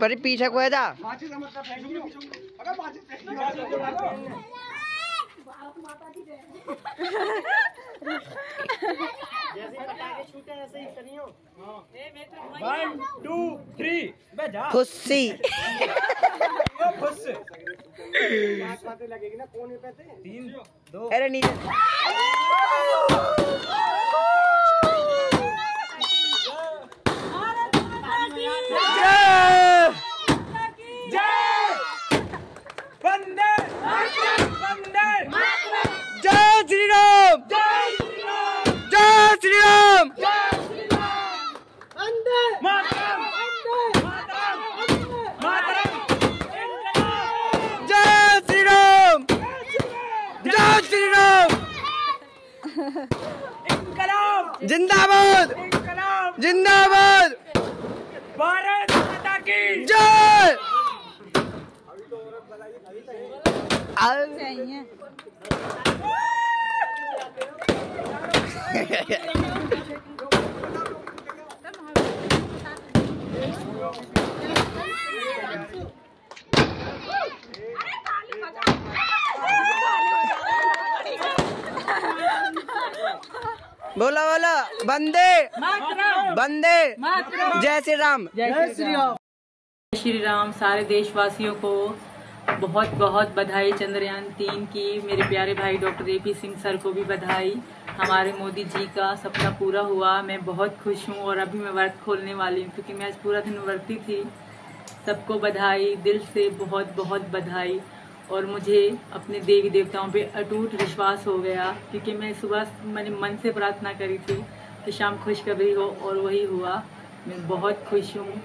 पर पीछे को है जा। वन टू थ्री बे खुशी। लगेगी ना कौन पे तीन दो। अरे नीचे जय जय वंदे वंदे जय श्री राम जय श्री राम जय श्री राम मातरम मातरम मातरम इनकलाब जय श्री राम जय श्री राम इनकलाब जिंदाबाद जिंदाबाद भारत माता की जय बोला बोला। बंदे। बंदे। जय श्री राम जय श्री राम सारे देशवासियों को बहुत बहुत बधाई। चंद्रयान तीन की मेरे प्यारे भाई doctor A P Singh sir को भी बधाई। हमारे मोदी जी का सपना पूरा हुआ। मैं बहुत खुश हूँ और अभी मैं वर्क खोलने वाली हूँ क्योंकि मैं आज पूरा दिन वर्ती थी। सबको बधाई दिल से बहुत बहुत बधाई। और मुझे अपने देवी देवताओं पे अटूट विश्वास हो गया, क्योंकि मैं सुबह मैंने मन से प्रार्थना करी थी कि शाम खुशखबरी हो और वही हुआ। मैं बहुत खुश हूँ।